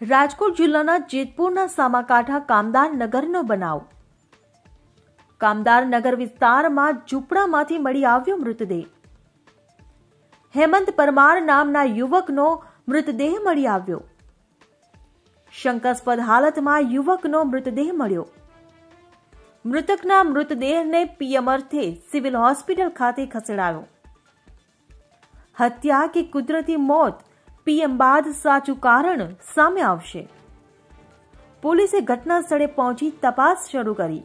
રાજકોટ જિલ્લાના જેતપુરના સામાકાંઠા કામદાર નગરનો બનાવ. કામદાર નગર વિસ્તારમાં ઝૂંપડામાંથી મળી આવ્યો મૃતદેહ. હેમંત પરમાર નામના યુવકનો મૃતદેહ મળી આવ્યો. શંકાસ્પદ હાલતમાં યુવકનો મૃતદેહ મળ્યો. મૃતકના મૃતદેહને પીએમ અર્થે સિવિલ હોસ્પિટલ ખાતે ખસેડાયો. હત્યા કે કુદરતી મોત પીએમ બાદ સાચું કારણ સામે આવશે. પોલીસે ઘટના સ્થળે પહોંચી તપાસ શરૂ કરી.